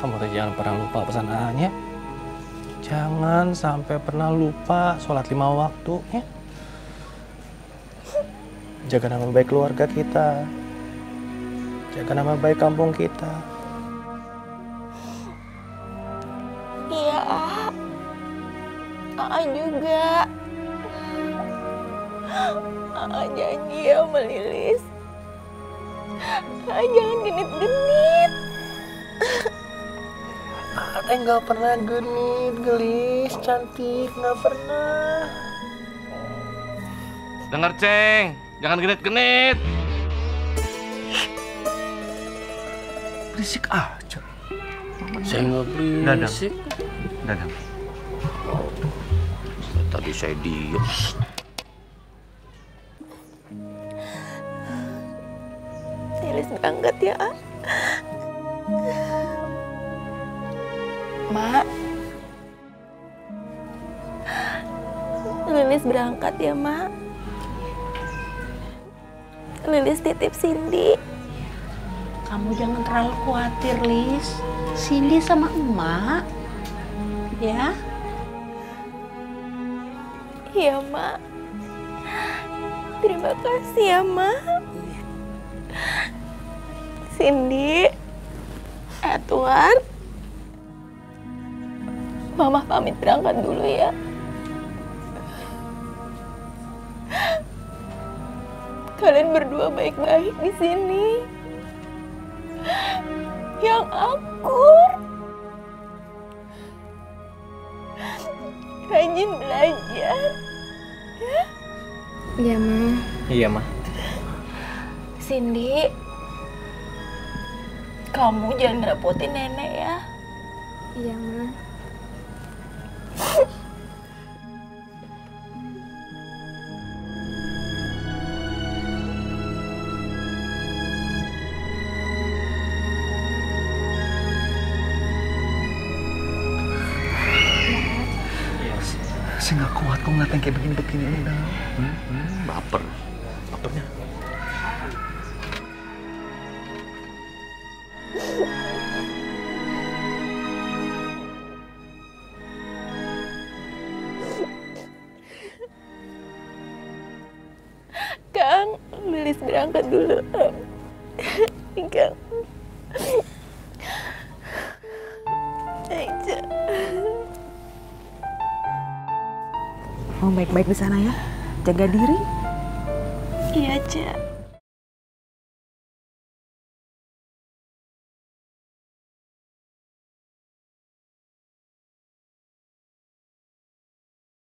jangan pernah lupa pesan A-nya. Jangan sampai pernah lupa sholat lima waktu ya. Jaga nama baik keluarga kita. Jaga nama baik kampung kita. Iya, A. Juga. A janji ya sama Lilis. A jangan genit-genit. Ate nggak pernah genit, gelis, cantik, nggak pernah. Dengar ceng, jangan genit-genit. Berisik aja. Saya nggak Dadang. berisik. Dadang. Tadi saya diem. Lilis berangkat ya, A. Mak. Lilis berangkat ya, Mak. Lilis titip Cindy. Kamu jangan terlalu khawatir, Lis. Cindy sama emak. Ya, Iya, Mak. Terima kasih ya, Mak. Cindy, Edward, Mama pamit berangkat dulu ya. Kalian berdua baik-baik di sini. Yang akur. Rajin belajar. Iya, Ma. Iya mah. Cindy, kamu jangan ngerepotin nenek ya. Iya, Ma. Saya nggak kuat kok ngeliat yang kayak begini-begini udah. Hmm, hmm, baper. Lilis berangkat dulu. Kang. Aja. mau baik-baik di sana ya. Jaga diri. Iya, Cak.